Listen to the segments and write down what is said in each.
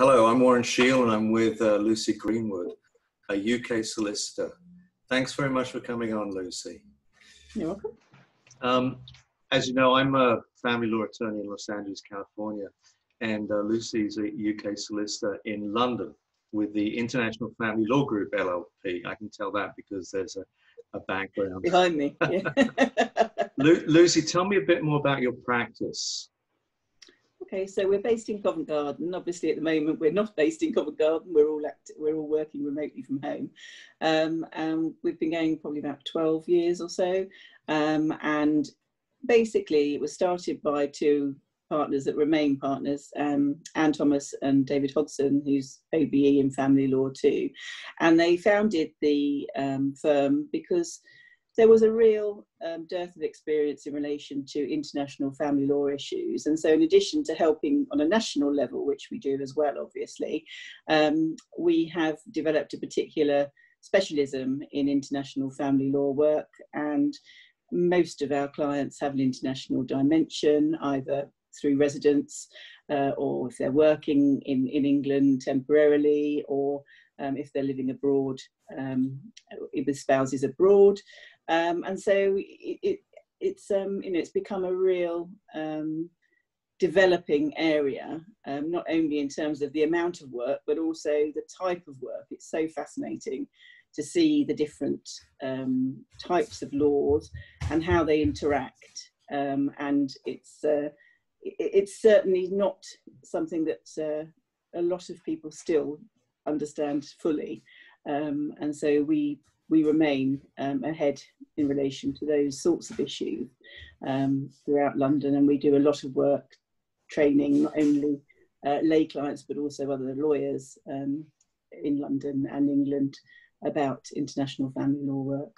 Hello, I'm Warren Shiell and I'm with uh, Lucy Greenwood, a UK solicitor. Thanks very much for coming on, Lucy. You're welcome. Um, as you know, I'm a family law attorney in Los Angeles, California, and uh, Lucy's a UK solicitor in London with the International Family Law Group LLP. I can tell that because there's a, a background. Behind me. Yeah. Lu- Lucy, tell me a bit more about your practice. Okay, so we're based in Covent Garden. Obviously, at the moment, we're not based in Covent Garden. We're all act- we're all working remotely from home. Um, and we've been going probably about 12 years or so. Um, and basically, it was started by two partners that remain partners, um, Anne Thomas and David Hodson, who's OBE in family law too. And they founded the um, firm because there was a real um, dearth of experience in relation to international family law issues. And so, in addition to helping on a national level, which we do as well, obviously, um, we have developed a particular specialism in international family law work. And most of our clients have an international dimension, either through residence uh, or if they're working in, in England temporarily or um, if they're living abroad um, with spouses abroad. Um, and so it, it, it's, um, you know, it's become a real um, developing area, um, not only in terms of the amount of work, but also the type of work. It's so fascinating to see the different um, types of laws and how they interact. Um, and it's uh, it, it's certainly not something that uh, a lot of people still understand fully. Um, and so we we remain um, ahead in relation to those sorts of issues um, throughout London, and we do a lot of work training not only uh, lay clients but also other lawyers um, in London and England about international family law work.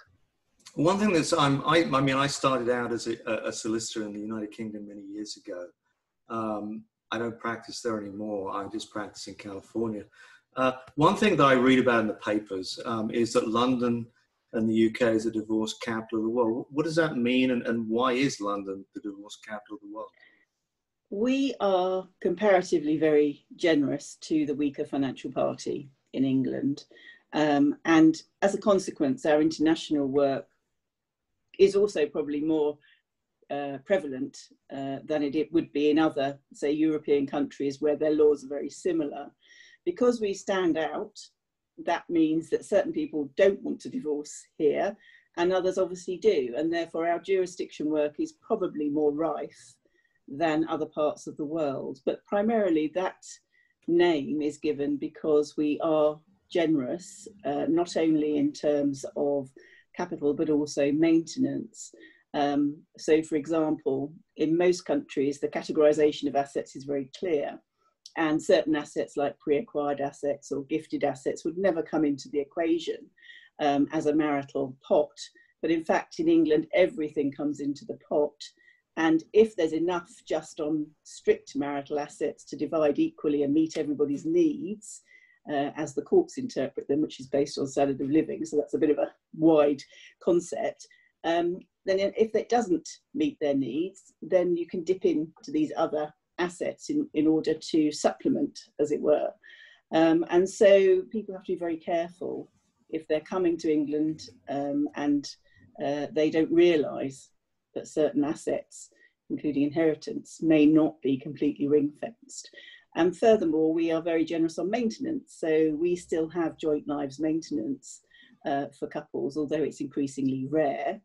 One thing that's I'm, I, I mean, I started out as a, a solicitor in the United Kingdom many years ago. Um, I don't practice there anymore. I just practice in California. Uh, one thing that I read about in the papers um, is that London and the UK is the divorce capital of the world. What does that mean, and, and why is London the divorce capital of the world? We are comparatively very generous to the weaker financial party in England. Um, and as a consequence, our international work is also probably more uh, prevalent uh, than it, would be in other, say, European countries where their laws are very similar. Because we stand out, that means that certain people don't want to divorce here and others obviously do. And therefore, our jurisdiction work is probably more rife than other parts of the world. But primarily, that name is given because we are generous, uh, not only in terms of capital, but also maintenance. Um, so, for example, in most countries, the categorization of assets is very clear, and certain assets like pre acquired assets or gifted assets would never come into the equation um, as a marital pot. But in fact, in England, everything comes into the pot. And if there's enough just on strict marital assets to divide equally and meet everybody's needs, uh, as the courts interpret them, which is based on standard of living, so that's a bit of a wide concept. Um, then, if it doesn't meet their needs, then you can dip into these other assets in, in order to supplement, as it were. Um, and so people have to be very careful if they're coming to England um, and uh, they don't realise that certain assets, including inheritance, may not be completely ring fenced. And furthermore, we are very generous on maintenance. So we still have joint lives maintenance uh, for couples, although it's increasingly rare.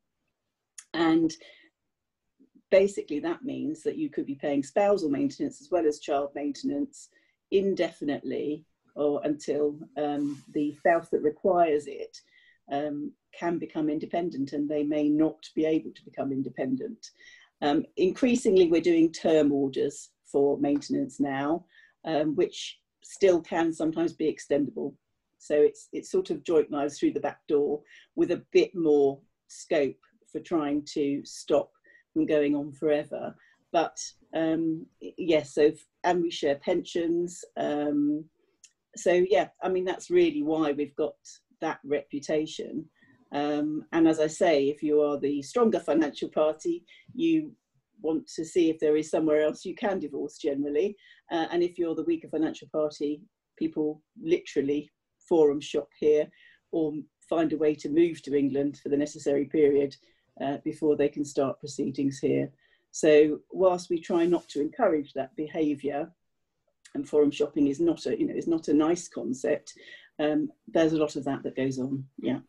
And basically, that means that you could be paying spousal maintenance as well as child maintenance indefinitely or until um, the spouse that requires it um, can become independent and they may not be able to become independent. Um, increasingly, we're doing term orders for maintenance now, um, which still can sometimes be extendable. So it's, it's sort of joint lives through the back door with a bit more scope for trying to stop from going on forever. But um, yes, so and we share pensions. Um, so yeah, I mean that's really why we've got that reputation. Um, and as I say, if you are the stronger financial party, you want to see if there is somewhere else you can divorce generally. Uh, and if you're the weaker financial party, people literally forum shop here or find a way to move to England for the necessary period uh, before they can start proceedings here. So whilst we try not to encourage that behaviour, and forum shopping is not a you know is not a nice concept, um, there's a lot of that that goes on. Yeah.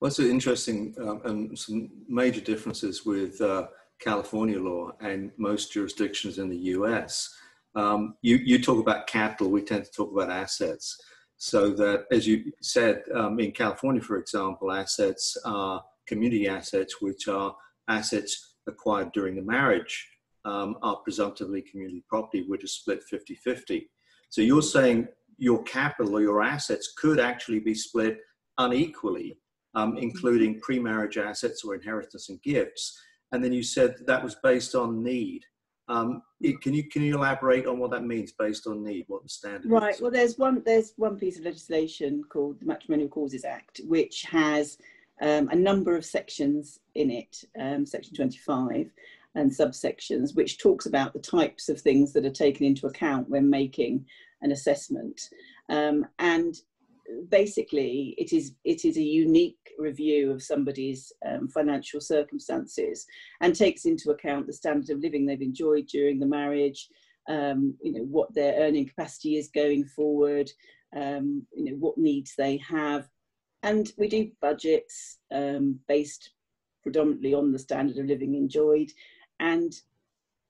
Well, well, interesting um, and some major differences with uh, California law and most jurisdictions in the US. Um, you, you talk about capital, we tend to talk about assets. So that, as you said, um, in California, for example, assets are community assets, which are assets acquired during the marriage, um, are presumptively community property, which is split 50 50. So you're saying your capital or your assets could actually be split unequally, um, including pre marriage assets or inheritance and gifts. And then you said that, that was based on need. Um, it, can you can you elaborate on what that means based on need? What the standard? Right. Is? Well, there's one there's one piece of legislation called the Matrimonial Causes Act, which has um, a number of sections in it, um, section 25 and subsections, which talks about the types of things that are taken into account when making an assessment. Um, and basically, it is it is a unique review of somebody's um, financial circumstances and takes into account the standard of living they've enjoyed during the marriage, um, you know what their earning capacity is going forward, um, you know what needs they have, and we do budgets um, based predominantly on the standard of living enjoyed, and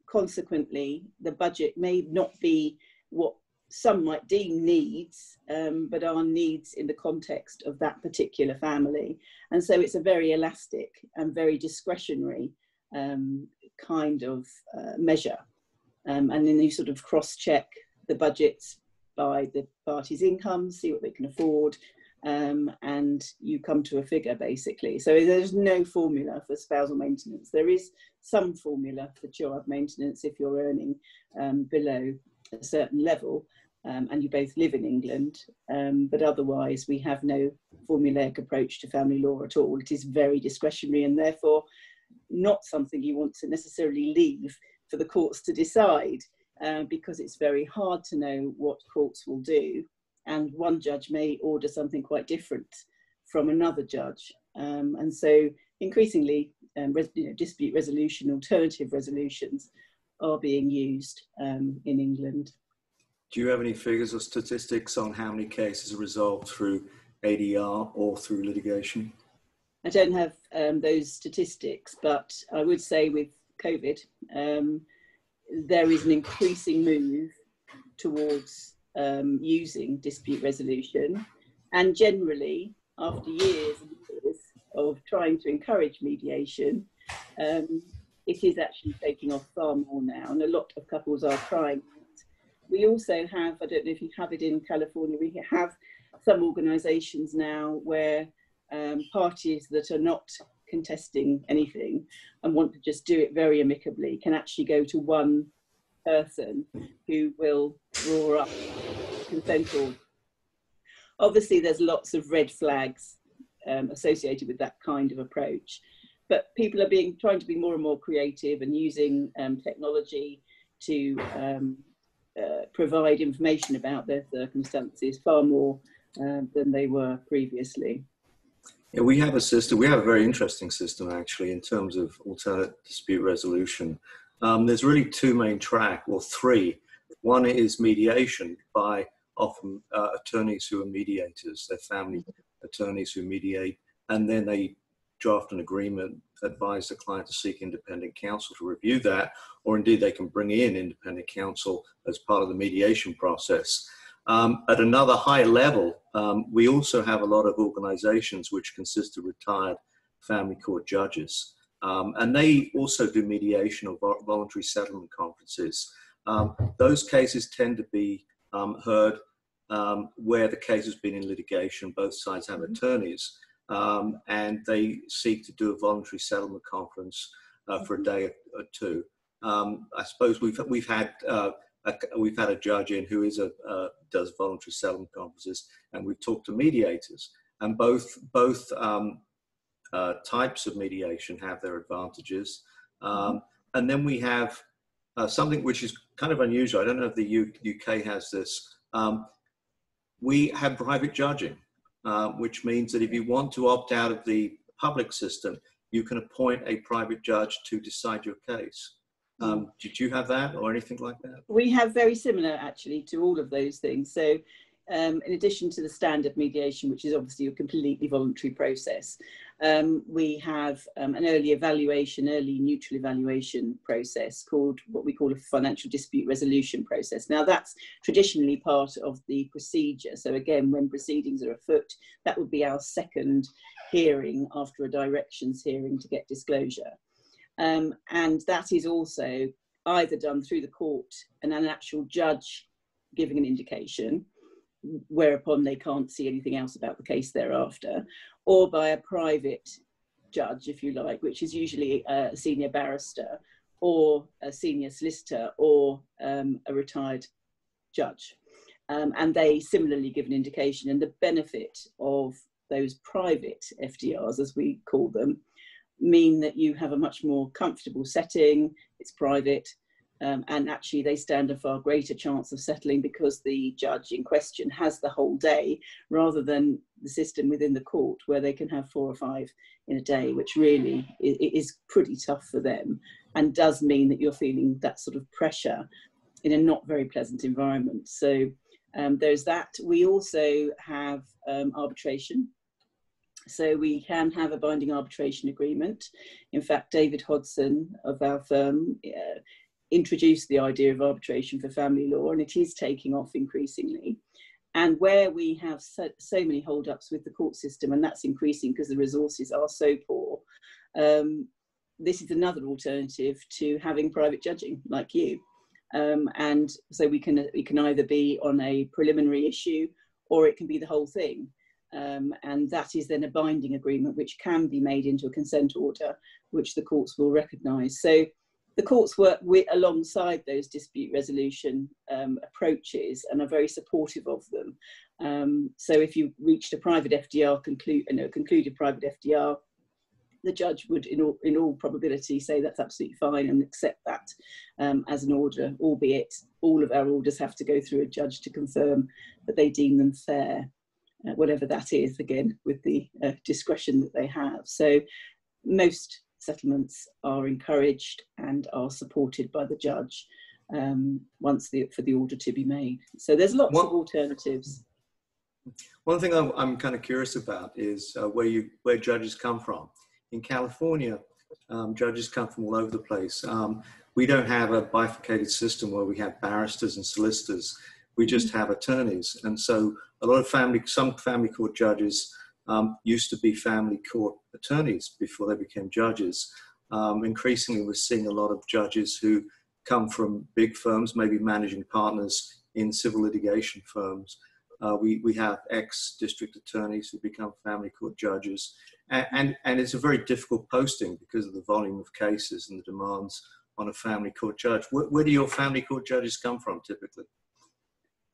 consequently, the budget may not be what some might deem needs, um, but are needs in the context of that particular family. And so it's a very elastic and very discretionary um, kind of uh, measure. Um, and then you sort of cross check the budgets by the party's income, see what they can afford, um, and you come to a figure basically. So there's no formula for spousal maintenance. There is some formula for child maintenance if you're earning um, below a certain level um, and you both live in England. Um, but otherwise, we have no formulaic approach to family law at all. It is very discretionary and therefore not something you want to necessarily leave for the courts to decide. Uh, because it's very hard to know what courts will do and one judge may order something quite different from another judge. Um, and so increasingly, um, res- you know, dispute resolution, alternative resolutions are being used um, in England. Do you have any figures or statistics on how many cases are resolved through ADR or through litigation? I don't have um, those statistics, but I would say with COVID, um, there is an increasing move towards um, using dispute resolution. And generally, after years and years of trying to encourage mediation, um, it is actually taking off far more now, and a lot of couples are trying. We also have, I don't know if you have it in California, we have some organisations now where um, parties that are not contesting anything and want to just do it very amicably can actually go to one person who will draw up consent order. Obviously, there's lots of red flags um, associated with that kind of approach, but people are being trying to be more and more creative and using um, technology to um, uh, provide information about their circumstances far more uh, than they were previously. Yeah, we have a system. We have a very interesting system actually in terms of alternate dispute resolution. Um, there's really two main track, or three. One is mediation by often uh, attorneys who are mediators, they're family attorneys who mediate, and then they draft an agreement, advise the client to seek independent counsel to review that, or indeed they can bring in independent counsel as part of the mediation process. Um, at another high level, um, we also have a lot of organizations which consist of retired family court judges. Um, and they also do mediation or voluntary settlement conferences. Um, those cases tend to be um, heard um, where the case has been in litigation. Both sides have mm-hmm. attorneys, um, and they seek to do a voluntary settlement conference uh, for a mm-hmm. day or, two. Um, I suppose we've we've had uh, a, we've had a judge in who is a uh, does voluntary settlement conferences, and we've talked to mediators, and both both um, uh, types of mediation have their advantages. Um, and then we have uh, something which is kind of unusual. I don't know if the U- UK has this. Um, we have private judging, uh, which means that if you want to opt out of the public system, you can appoint a private judge to decide your case. Um, did you have that or anything like that? We have very similar actually to all of those things. So um, in addition to the standard mediation, which is obviously a completely voluntary process, um, we have um, an early evaluation, early neutral evaluation process called what we call a financial dispute resolution process. Now that's traditionally part of the procedure. So again, when proceedings are afoot, that would be our second hearing after a directions hearing to get disclosure. Um, and that is also either done through the court and an actual judge giving an indication, whereupon they can't see anything else about the case thereafter, or by a private judge, if you like, which is usually a senior barrister or a senior solicitor or um, a retired judge. Um, and they similarly give an indication. And the benefit of those private FDRs, as we call them, mean that you have a much more comfortable setting, it's private, um, and actually they stand a far greater chance of settling because the judge in question has the whole day rather than the system within the court where they can have four or five in a day, which really is, pretty tough for them and does mean that you're feeling that sort of pressure in a not very pleasant environment. So um, there's that. We also have um, arbitration. So we can have a binding arbitration agreement. In fact, David Hodson of our firm uh, introduced the idea of arbitration for family law, and it is taking off increasingly. And where we have so, so many holdups with the court system, and that's increasing because the resources are so poor, um, this is another alternative to having private judging like you. Um, and so we can, we can either be on a preliminary issue or it can be the whole thing. Um, and that is then a binding agreement which can be made into a consent order, which the courts will recognise. So the courts work with, alongside those dispute resolution um, approaches and are very supportive of them. Um, so if you reached a private FDR, conclude, you know, concluded private FDR, the judge would, in all, in all probability, say that's absolutely fine and accept that um, as an order, albeit all of our orders have to go through a judge to confirm that they deem them fair, uh, whatever that is, again, with the uh, discretion that they have. So most settlements are encouraged and are supported by the judge um, once the, for the order to be made. So there's lots what, of alternatives. One thing I'm, I'm, kind of curious about is uh, where you where judges come from. In California, um, judges come from all over the place. Um, we don't have a bifurcated system where we have barristers and solicitors. We just have attorneys, and so a lot of family, some family court judges um, used to be family court attorneys before they became judges. Um, increasingly, we're seeing a lot of judges who come from big firms, maybe managing partners in civil litigation firms. Uh, we, we have ex district attorneys who become family court judges. And, and, and, it's a very difficult posting because of the volume of cases and the demands on a family court judge. Where, where do your family court judges come from typically?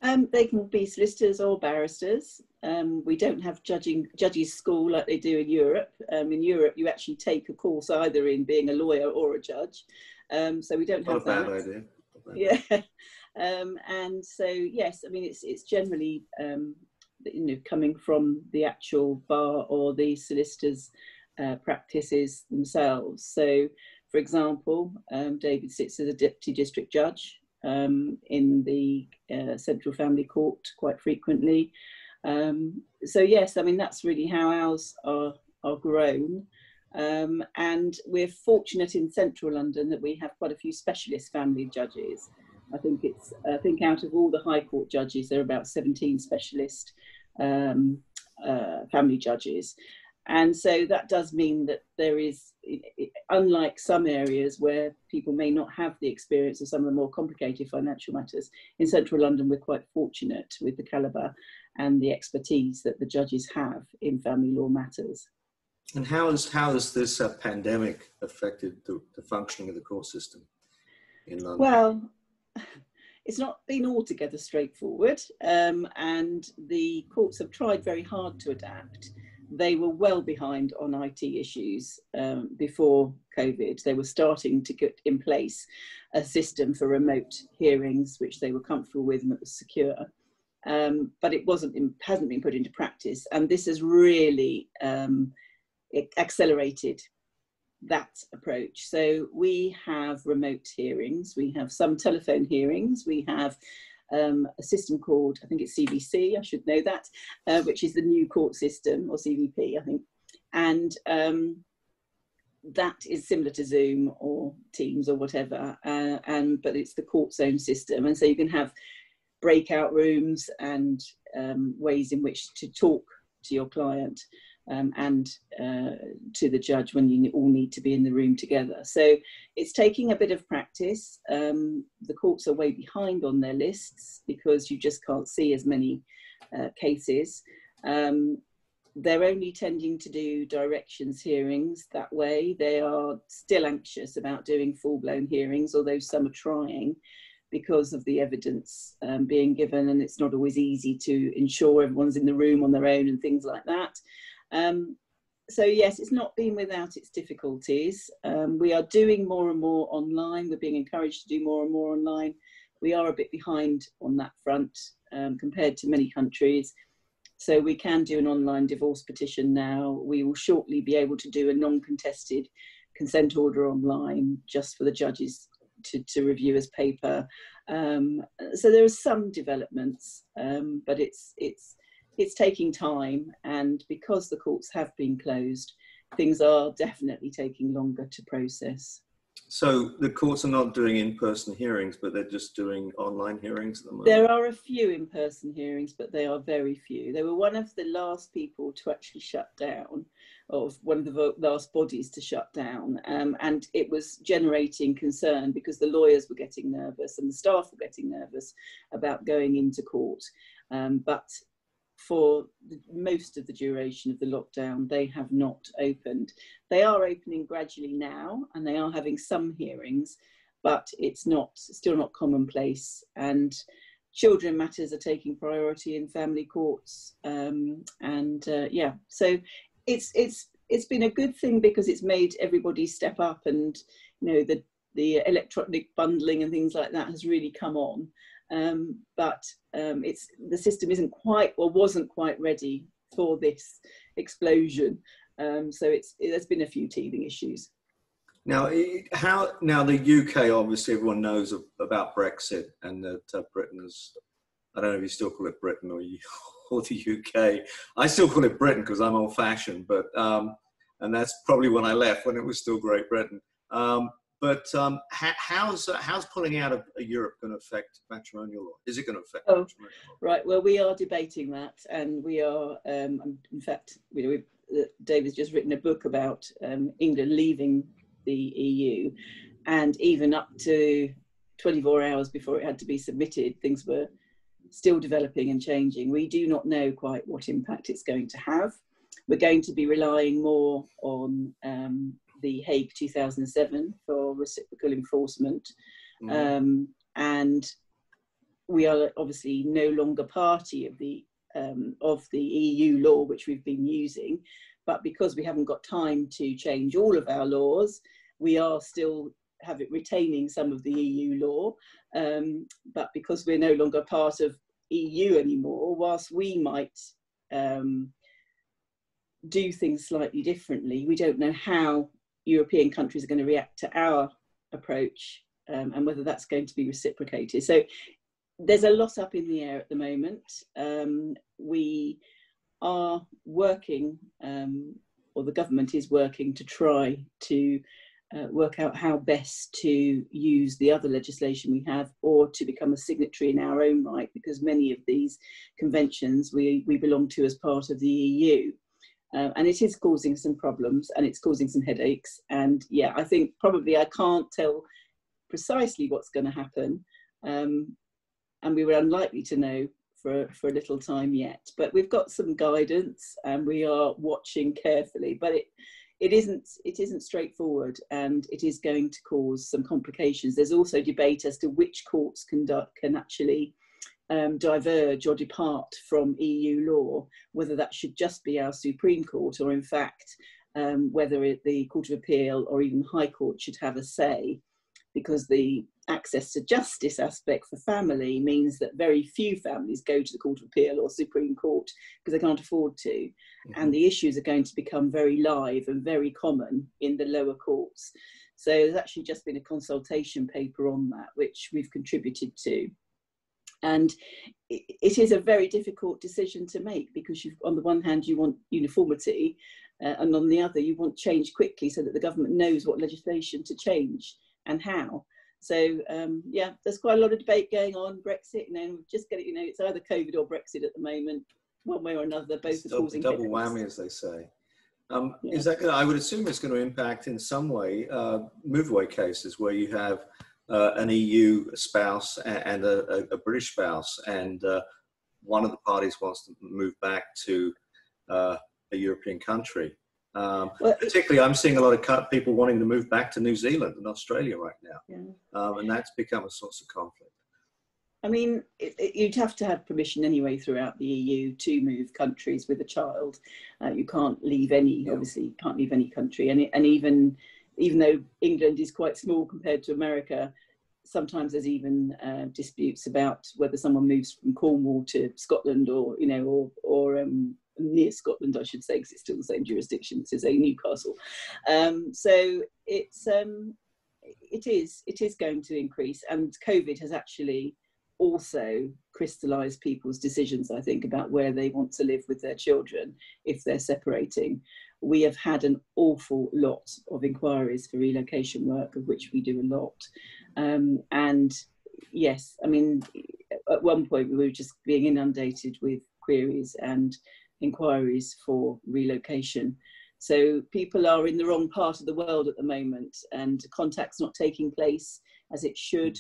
Um, they can be solicitors or barristers. Um, we don't have judging judges school like they do in Europe. Um, in Europe, you actually take a course either in being a lawyer or a judge. Um, so we don't have Not a that. Bad idea. Yeah. Um, and so yes, I mean it's it's generally um, you know coming from the actual bar or the solicitors' uh, practices themselves. So, for example, David sits as a deputy district judge um, in the uh, Central Family Court quite frequently. Um, so yes, I mean that's really how ours are are grown. Um, and we're fortunate in central London that we have quite a few specialist family judges. I think it's I think out of all the High Court judges, there are about 17 specialist um, uh, family judges, and so that does mean that there is, unlike some areas where people may not have the experience of some of the more complicated financial matters, in central London we're quite fortunate with the calibre and the expertise that the judges have in family law matters. And how, is, how has this uh, pandemic affected the, the functioning of the court system in London? Well, it's not been altogether straightforward, um, and the courts have tried very hard to adapt. They were well behind on IT issues um, before COVID. They were starting to get in place a system for remote hearings, which they were comfortable with and that was secure. Um, but it wasn't, it hasn't been put into practice. And this has really um, accelerated that approach. So we have remote hearings, we have some telephone hearings, we have um, a system called, I think it's CVC, I should know that, uh, which is the new court system, or CVP, I think. And um, that is similar to Zoom or Teams or whatever, uh, and but it's the court's own system. And so you can have breakout rooms and um, ways in which to talk to your client um, and uh, to the judge when you all need to be in the room together. So it's taking a bit of practice. Um, the courts are way behind on their lists because you just can't see as many uh, cases. Um, they're only tending to do directions hearings that way. They are still anxious about doing full blown hearings, although some are trying because of the evidence um, being given, and it's not always easy to ensure everyone's in the room on their own and things like that. Um, so yes, it's not been without its difficulties. Um, we are doing more and more online. We're being encouraged to do more and more online. We are a bit behind on that front um, compared to many countries. So we can do an online divorce petition now. We will shortly be able to do a non-contested consent order online just for the judges to, to review as paper. Um, so there are some developments, um, but it's, it's, it's taking time and because the courts have been closed things are definitely taking longer to process. So the courts are not doing in-person hearings but they're just doing online hearings at the moment? There are a few in-person hearings but they are very few. They were one of the last people to actually shut down of one of the last bodies to shut down. Um, and it was generating concern because the lawyers were getting nervous and the staff were getting nervous about going into court. Um, but for the, most of the duration of the lockdown, they have not opened. They are opening gradually now, and they are having some hearings, but it's not still not commonplace. And children matters are taking priority in family courts, um, and uh, yeah, so it's it's it's been a good thing because it's made everybody step up, and you know the the electronic bundling and things like that has really come on um, but um, it's the system isn't quite or wasn't quite ready for this explosion. Um, so it's it, there's been a few teething issues. Now, how now the UK obviously everyone knows about Brexit and that uh, Britain is. I don't know if you still call it Britain or, you, or the UK. I still call it Britain because I'm old-fashioned, but um, and that's probably when I left when it was still Great Britain. Um, but um, how's uh, how's pulling out of Europe going to affect matrimonial law? Is it going to affect? Oh, right. Well, we are debating that, and we are. Um, in fact, you know, uh, David's just written a book about um, England leaving the EU, and even up to 24 hours before it had to be submitted, things were still developing and changing. We do not know quite what impact it's going to have. We're going to be relying more on um, the Hague 2007 for reciprocal enforcement. Mm. Um, and we are obviously no longer party of the um, of the EU law which we've been using, but because we haven't got time to change all of our laws, we are still have it retaining some of the EU law. Um, but because we're no longer part of EU anymore, whilst we might um, do things slightly differently, we don't know how European countries are going to react to our approach um, and whether that's going to be reciprocated. So there's a lot up in the air at the moment. Um, we are working, um, or the government is working to try to uh, work out how best to use the other legislation we have or to become a signatory in our own right because many of these conventions we, we belong to as part of the EU. Um, and it is causing some problems and it's causing some headaches. And yeah, I think probably I can't tell precisely what's going to happen. Um, and we were unlikely to know for, for a little time yet. But we've got some guidance and we are watching carefully. But it, it isn't it isn't straightforward and it is going to cause some complications. There's also debate as to which courts conduct can actually um, diverge or depart from EU law, whether that should just be our Supreme Court or, in fact, um, whether it, the Court of Appeal or even High Court should have a say, because the access to justice aspect for family means that very few families go to the Court of Appeal or Supreme Court because they can't afford to. Mm-hmm. And the issues are going to become very live and very common in the lower courts. So there's actually just been a consultation paper on that, which we've contributed to. And it is a very difficult decision to make because you on the one hand, you want uniformity, uh, and on the other, you want change quickly so that the government knows what legislation to change and how. So um, yeah, there's quite a lot of debate going on. Brexit, you know, just get it. You know, it's either COVID or Brexit at the moment, one way or another. Both are causing double whammy, as they say. Um, yeah. Is that? I would assume it's going to impact in some way uh, move away cases where you have uh, an EU spouse and a, a British spouse, and uh, one of the parties wants to move back to uh, a European country. Um, well, particularly, I'm seeing a lot of people wanting to move back to New Zealand and Australia right now, yeah. um, and that's become a source of conflict. I mean, it, it, you'd have to have permission anyway throughout the EU to move countries with a child. Uh, you can't leave any, yeah. obviously, you can't leave any country, and and even even though England is quite small compared to America, sometimes there's even uh, disputes about whether someone moves from Cornwall to Scotland or you know or or um, near Scotland, I should say, because it's still the same jurisdiction as a Newcastle. Um, so it's um, it is it is going to increase, and COVID has actually also crystallized people's decisions, I think, about where they want to live with their children if they're separating. We have had an awful lot of inquiries for relocation work, of which we do a lot. Um, and yes, I mean, at one point we were just being inundated with queries and inquiries for relocation. So people are in the wrong part of the world at the moment, and contact's not taking place as it should.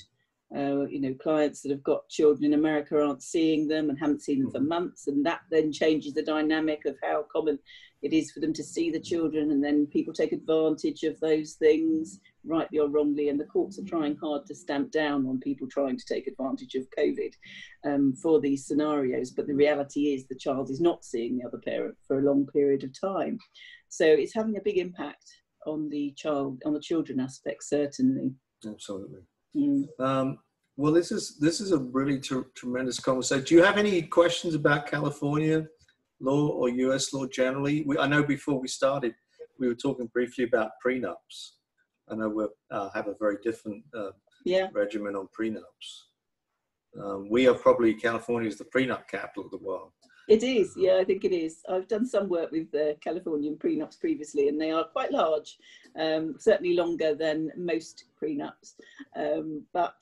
Uh, you know, clients that have got children in America aren't seeing them and haven't seen them for mm-hmm. months, and that then changes the dynamic of how common it is for them to see the children, and then people take advantage of those things, rightly or wrongly, and the courts are trying hard to stamp down on people trying to take advantage of COVID um, for these scenarios. But the reality is the child is not seeing the other parent for a long period of time, so it's having a big impact on the child, on the children aspect, certainly. Absolutely. Mm. Um, well, this is this is a really t- tremendous conversation. Do you have any questions about California law or U.S. law generally? We, I know before we started, we were talking briefly about prenups. I know we uh, have a very different uh, yeah. regimen on prenups. Um, we are probably California is the prenup capital of the world. It is, yeah, I think it is. I've done some work with the Californian prenups previously, and they are quite large, um, certainly longer than most prenups. Um, but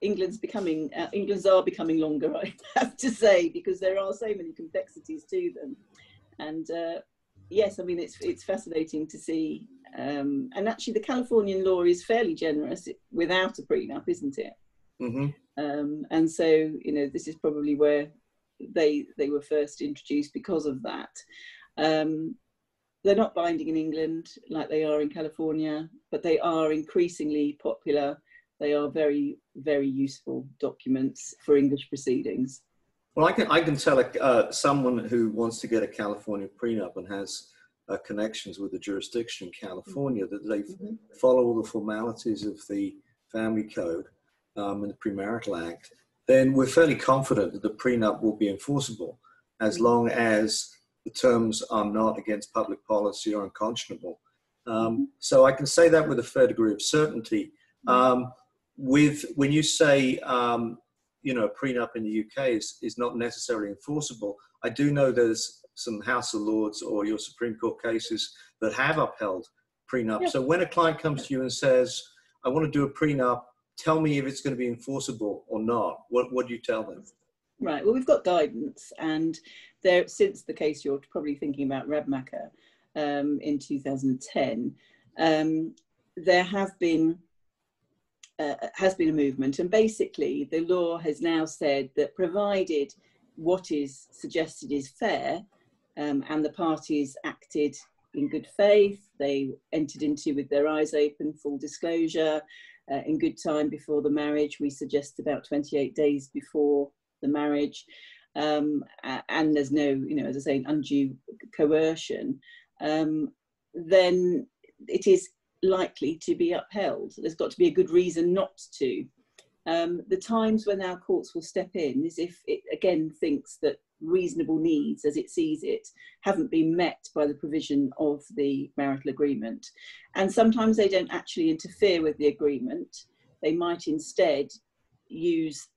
England's becoming, uh, England's are becoming longer, I have to say, because there are so many complexities to them. And uh, yes, I mean it's it's fascinating to see. Um, and actually, the Californian law is fairly generous without a prenup, isn't it? Mm-hmm. Um, and so, you know, this is probably where they they were first introduced because of that. Um, they're not binding in England like they are in California, but they are increasingly popular. They are very very useful documents for English proceedings. Well, I can I can tell a, uh, someone who wants to get a California prenup and has uh, connections with the jurisdiction in California that they mm-hmm. follow all the formalities of the family code um, and the premarital act then we're fairly confident that the prenup will be enforceable as mm. long as the terms are not against public policy or unconscionable. Um, mm-hmm. so I can say that with a fair degree of certainty. Mm. Um, with when you say um, you know a prenup in the UK is, is not necessarily enforceable, I do know there's some House of Lords or your Supreme Court cases that have upheld prenup. Yeah. So when a client comes to you and says, "I want to do a prenup," tell me if it's going to be enforceable or not. What, what do you tell them? Right. Well, we've got guidance, and there since the case you're probably thinking about Radmacher um, in 2010, um, there have been uh, has been a movement, and basically the law has now said that provided what is suggested is fair, um, and the parties acted in good faith, they entered into with their eyes open, full disclosure, uh, in good time before the marriage. We suggest about 28 days before the marriage, um, and there's no, you know, as I say, undue coercion, um, then it is likely to be upheld. There's got to be a good reason not to. Um, the times when our courts will step in is if it again thinks that reasonable needs, as it sees it, haven't been met by the provision of the marital agreement. And sometimes they don't actually interfere with the agreement. They might instead use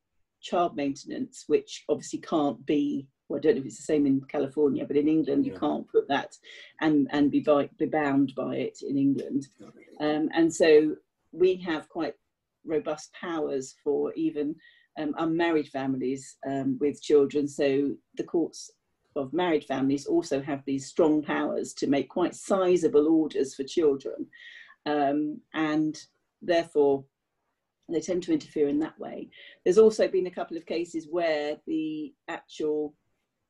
child maintenance, which obviously can't be well, I don't know if it's the same in California, but in England you can't put that and and be, by, be bound by it in England. Um, and so we have quite robust powers for even um, unmarried families um, with children. So the courts of married families also have these strong powers to make quite sizable orders for children. Um, and therefore, they tend to interfere in that way. There's also been a couple of cases where the actual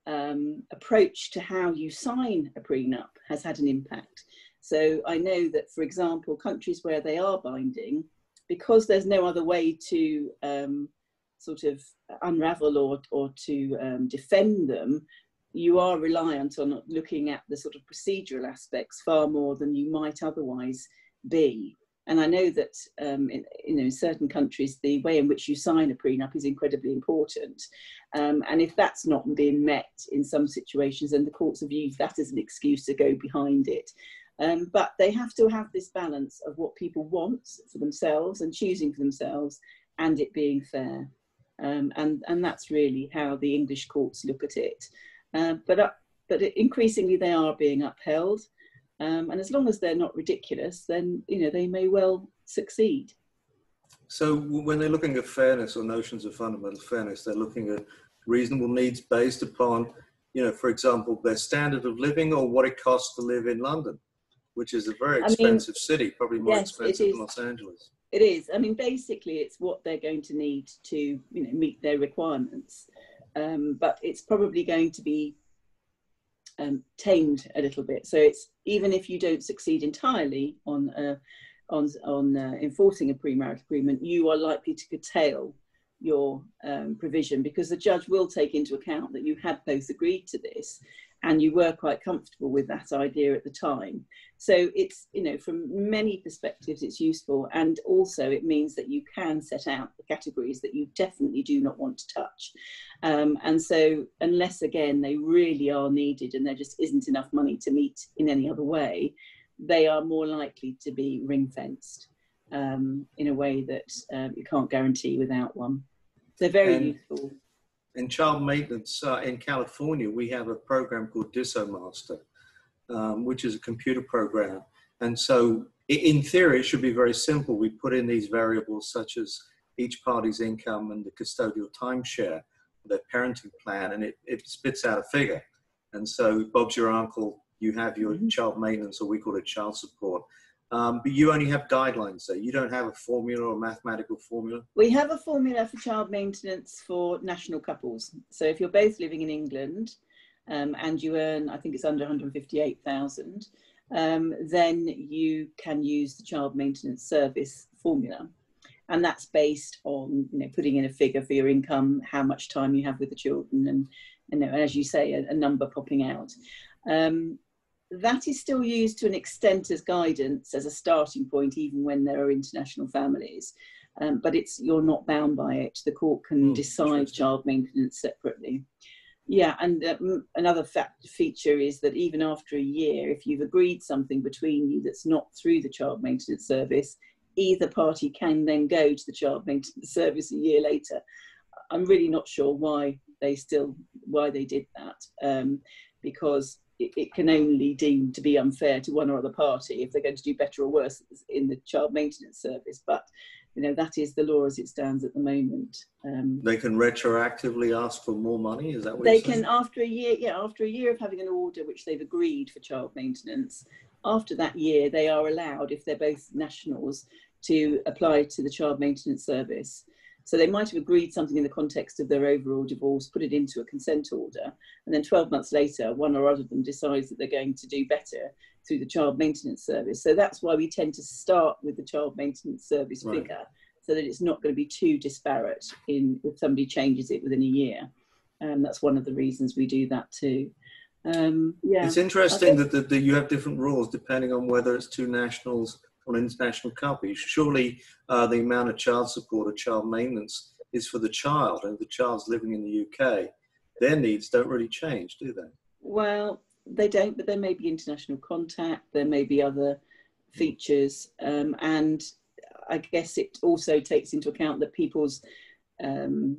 um, approach to how you sign a prenup has had an impact. So I know that, for example, countries where they are binding, because there's no other way to um, sort of unravel or, or to um, defend them, you are reliant on looking at the sort of procedural aspects far more than you might otherwise be. And I know that um, in, you know, in certain countries, the way in which you sign a prenup is incredibly important. Um, and if that's not being met in some situations, then the courts have used that as an excuse to go behind it. Um, but they have to have this balance of what people want for themselves and choosing for themselves and it being fair. Um, and, and that's really how the English courts look at it. Uh, but, uh, but increasingly they are being upheld. Um, and as long as they're not ridiculous, then you know they may well succeed. So when they're looking at fairness or notions of fundamental fairness, they're looking at reasonable needs based upon, you know, for example, their standard of living or what it costs to live in London, which is a very expensive I mean, city, probably more yes, expensive than Los Angeles. It is. I mean, basically, it's what they're going to need to, you know, meet their requirements. Um, but it's probably going to be um, tamed a little bit. So it's even if you don't succeed entirely on uh, on on uh, enforcing a premarital agreement, you are likely to curtail your um, provision because the judge will take into account that you had both agreed to this and you were quite comfortable with that idea at the time. So it's, you know, from many perspectives, it's useful. And also it means that you can set out the categories that you definitely do not want to touch. Um, and so unless, again, they really are needed and there just isn't enough money to meet in any other way, they are more likely to be ring fenced um, in a way that uh, you can't guarantee without one. They're very useful in child maintenance uh, in California, we have a program called DissoMaster, um, which is a computer program. And so, in theory, it should be very simple. We put in these variables such as each party's income and the custodial timeshare, their parenting plan, and it, it spits out a figure. And so, Bob's your uncle, you have your mm-hmm. child maintenance, or we call it child support. Um, but you only have guidelines so You don't have a formula or a mathematical formula. We have a formula for child maintenance for national couples. So if you're both living in England um, and you earn, I think it's under 158,000, um, then you can use the child maintenance service formula. And that's based on you know putting in a figure for your income, how much time you have with the children, and know, as you say, a, a number popping out. Um, that is still used to an extent as guidance as a starting point, even when there are international families. Um, but it's you're not bound by it. The court can mm, decide child maintenance separately. Yeah, and uh, another fact, feature is that even after a year, if you've agreed something between you that's not through the child maintenance service, either party can then go to the child maintenance service a year later. I'm really not sure why they still why they did that, um, because it, it, can only deem to be unfair to one or other party if they're going to do better or worse in the child maintenance service. But you know that is the law as it stands at the moment. Um, they can retroactively ask for more money. Is that what they can after a year? Yeah, after a year of having an order which they've agreed for child maintenance. After that year, they are allowed, if they're both nationals, to apply to the child maintenance service. So they might have agreed something in the context of their overall divorce, put it into a consent order, and then 12 months later, one or other of them decides that they're going to do better through the child maintenance service. So that's why we tend to start with the child maintenance service right. figure so that it's not going to be too disparate in if somebody changes it within a year. Um, that's one of the reasons we do that too. Um, yeah, it's interesting that, that, that, you have different rules depending on whether it's two nationals or an international couple. Surely uh, the amount of child support or child maintenance is for the child, and the child's living in the UK, their needs don't really change, do they? Well, they don't, but there may be international contact, there may be other features, um, and I guess it also takes into account that people's um,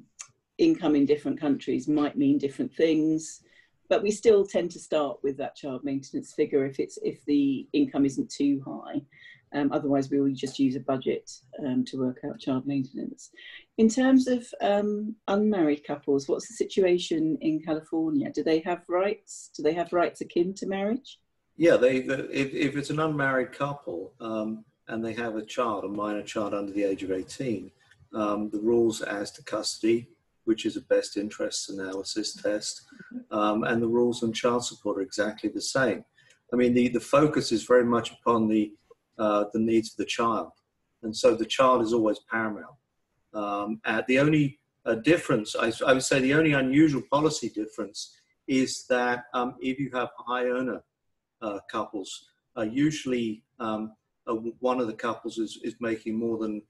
income in different countries might mean different things. But we still tend to start with that child maintenance figure if it's if the income isn't too high. Um, otherwise, we will just use a budget um, to work out child maintenance. In terms of um, unmarried couples, what's the situation in California? Do they have rights? Do they have rights akin to marriage? Yeah, they. If, if it's an unmarried couple um, and they have a child, a minor child under the age of eighteen, um, the rules as to custody, which is a best interests analysis test, um, and the rules on child support are exactly the same. I mean, the, the focus is very much upon the uh, the needs of the child. And so the child is always paramount. Um, the only uh, difference, I, I, would say the only unusual policy difference is that um, if you have high earner uh, couples, uh, usually um, uh, one of the couples is, is making more than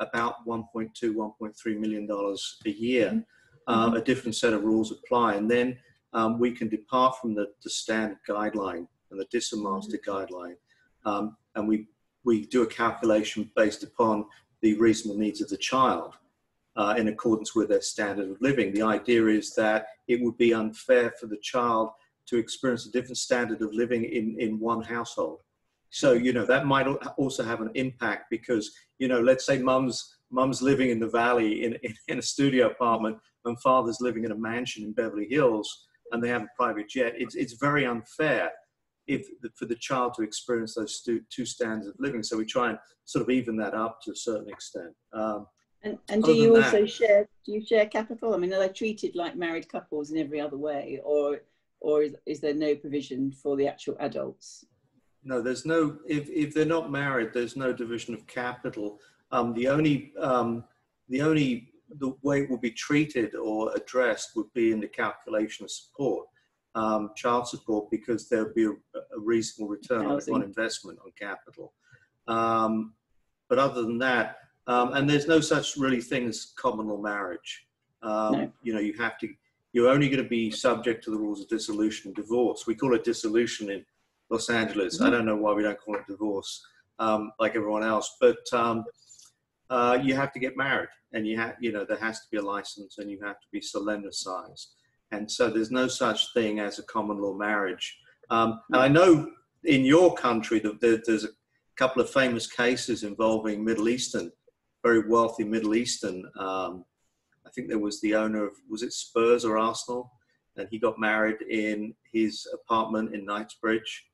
about 1.2, 1.3 million dollars a year. Mm-hmm. Uh, a different set of rules apply, and then um, we can depart from the, the standard guideline and the DissoMaster mm-hmm. guideline um, and we, we do a calculation based upon the reasonable needs of the child uh, in accordance with their standard of living. The idea is that it would be unfair for the child to experience a different standard of living in, in one household. So, you know, that might also have an impact because, you know, let's say mum's, mum's living in the valley in, in, in a studio apartment and father's living in a mansion in Beverly Hills and they have a private jet. It's, it's very unfair if for the child to experience those two, two standards of living. So we try and sort of even that up to a certain extent. Um, and, and do you also that, share? Do you share capital? I mean, are they treated like married couples in every other way, or or is, is there no provision for the actual adults? No, there's no. If if they're not married, there's no division of capital. Um, the only um, the only the way it will be treated or addressed would be in the calculation of support um, child support because there'll be a, a reasonable return on, on, investment on capital. Um, but other than that, um, and there's no such really thing as common law marriage. Um, no. You know, you have to, you're only going to be subject to the rules of dissolution and divorce. We call it dissolution in Los Angeles. Mm-hmm. I don't know why we don't call it divorce um, like everyone else, but um, uh, you have to get married and you have, you know, there has to be a license and you have to be solemnicized and so there's no such thing as a common law marriage. Um, and I know in your country that there's a couple of famous cases involving Middle Eastern, very wealthy Middle Eastern. Um, I think there was the owner of was it Spurs or Arsenal, and he got married in his apartment in Knightsbridge.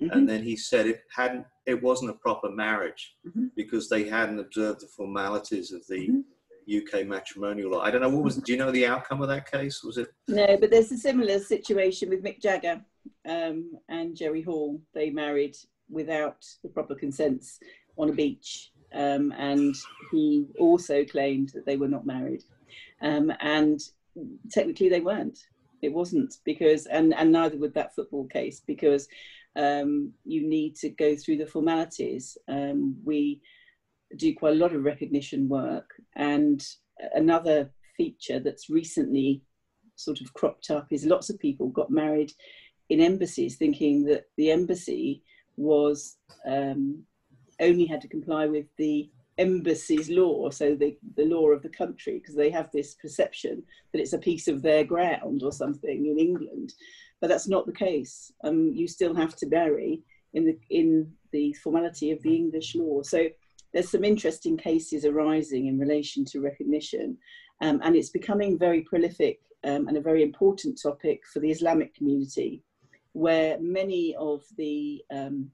Mm-hmm. And then he said it hadn't, it wasn't a proper marriage mm-hmm. because they hadn't observed the formalities of the mm-hmm UK matrimonial law. I don't know what was. Do you know the outcome of that case? Was it? No, but there's a similar situation with Mick Jagger um, and Jerry Hall. They married without the proper consents on a beach, um, and he also claimed that they were not married, um, and technically they weren't. It wasn't because, and and neither would that football case because um, you need to go through the formalities. Um, we do quite a lot of recognition work. And another feature that's recently sort of cropped up is lots of people got married in embassies thinking that the embassy was um, only had to comply with the embassy's law, so the, the law of the country, because they have this perception that it's a piece of their ground or something in England. But that's not the case. Um, you still have to marry in the in the formality of the English law. So there's some interesting cases arising in relation to recognition, um, and it's becoming very prolific um, and a very important topic for the Islamic community, where many of the um,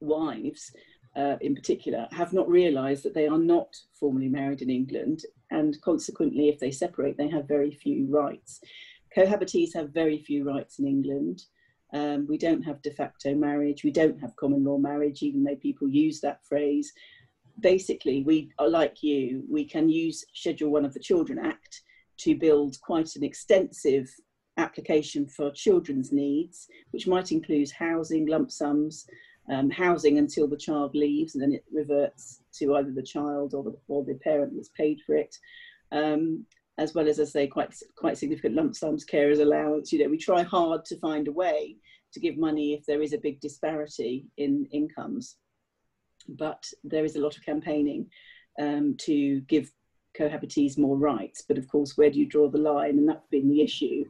wives, uh, in particular, have not realised that they are not formally married in England, and consequently, if they separate, they have very few rights. Cohabitees have very few rights in England. Um, we don't have de facto marriage. We don't have common law marriage, even though people use that phrase basically, we are like you, we can use Schedule 1 of the Children Act to build quite an extensive application for children's needs, which might include housing, lump sums, um, housing until the child leaves, and then it reverts to either the child or the, or the parent that's paid for it. Um, as well as, I say, quite quite significant lump sums, carers allowance. You know, we try hard to find a way to give money if there is a big disparity in incomes. But there is a lot of campaigning um, to give cohabitees more rights. But of course, where do you draw the line? And that's been the issue.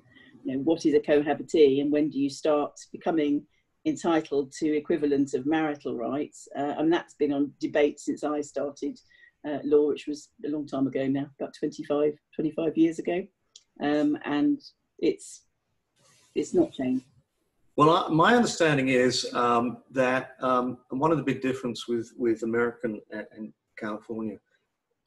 You know, what is a cohabitee, and when do you start becoming entitled to equivalent of marital rights? Uh, and that's been on debate since I started uh, law, which was a long time ago now, about 25, 25 years ago. Um, and it's, it's not changed. Well, I, my understanding is um, that um, one of the big difference with, with American and California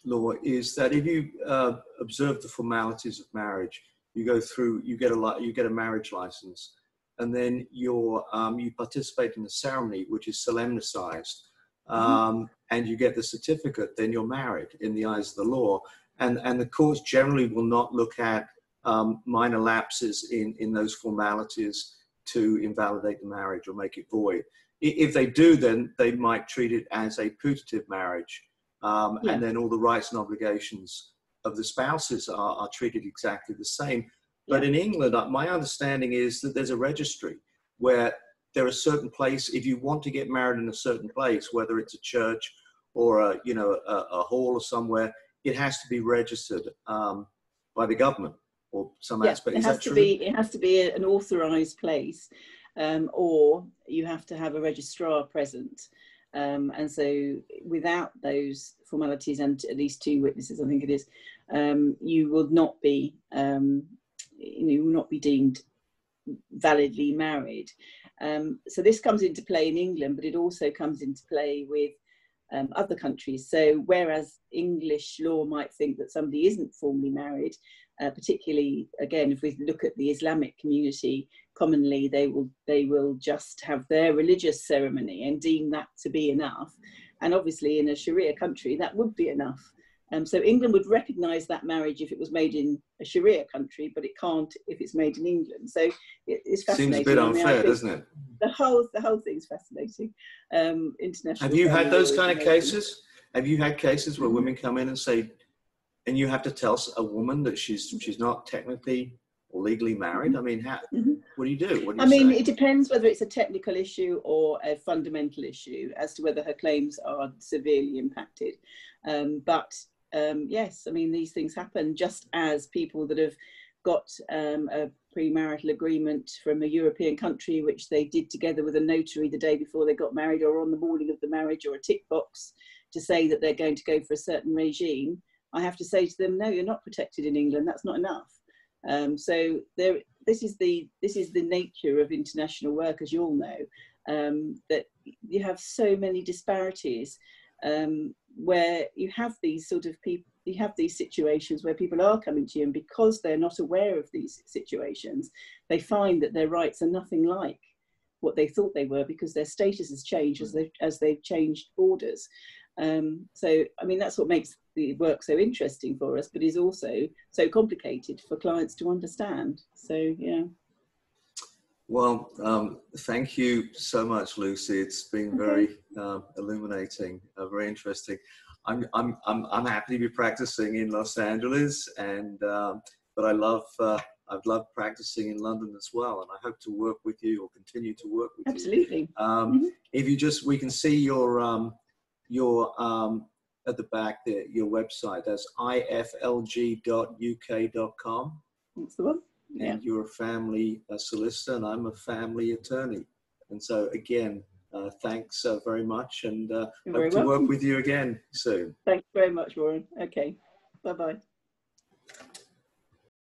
law is that if you uh, observe the formalities of marriage, you go through, you get a you get a marriage license, and then you um, you participate in the ceremony, which is solemnicized, mm-hmm. um, and you get the certificate. Then you're married in the eyes of the law, and and the courts generally will not look at um, minor lapses in in those formalities to invalidate the marriage or make it void. If they do, then they might treat it as a putative marriage, um, yeah. and then all the rights and obligations of the spouses are, are treated exactly the same. But in England, uh, my understanding is that there's a registry where there are certain places, if you want to get married in a certain place, whether it's a church or a, you know, a, a hall or somewhere, it has to be registered um, by the government or some yeah, aspect. It has to be. It has to be an authorised place, um, or you have to have a registrar present. Um, and so, without those formalities and at least two witnesses, I think it is, um, you will not be, um, you will not be deemed validly married. Um, so this comes into play in England, but it also comes into play with um, other countries. So whereas English law might think that somebody isn't formally married, uh, particularly again if we look at the Islamic community, commonly they will they will just have their religious ceremony and deem that to be enough. And obviously in a Sharia country that would be enough. Um, so England would recognise that marriage if it was made in a Sharia country, but it can't if it's made in England. So it, it's fascinating. Seems a bit unfair, I mean, doesn't it? The whole the whole thing's fascinating. Um, international. Have you had those kind of cases? Have you had cases where women come in and say, and you have to tell a woman that she's she's not technically or legally married? I mean, how, mm-hmm. what do you do? Do you I mean, say? it depends whether it's a technical issue or a fundamental issue as to whether her claims are severely impacted. Um, but um, yes, I mean, these things happen just as people that have got um, a premarital agreement from a European country, which they did together with a notary the day before they got married or on the morning of the marriage, or a tick box to say that they're going to go for a certain regime. I have to say to them, no, you're not protected in England. That's not enough. Um, so there, this is the this is the nature of international work, as you all know, um, that you have so many disparities um, where you have these sort of people you have these situations where people are coming to you and because they're not aware of these situations they find that their rights are nothing like what they thought they were because their status has changed as they as they've changed borders um, so i mean that's what makes the work so interesting for us but is also so complicated for clients to understand so yeah well, um, thank you so much, Lucy. It's been very uh, illuminating, uh, very interesting. I'm, I'm, I'm, I'm happy to be practicing in Los Angeles, and um, but I love uh, I've loved practicing in London as well, and I hope to work with you or continue to work with Absolutely. you. Absolutely. Um, mm-hmm. If you just, we can see your um, your um, at the back there, your website. That's iflg.uk.com. That's the one yeah. and you're a family solicitor and I'm a family attorney. And so again, uh, thanks uh, very much and uh, hope to welcome. work with you again soon. Thanks very much, Warren. Okay, bye-bye.